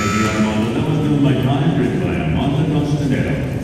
Lady Armando, that was number 500 by Armando Costanero.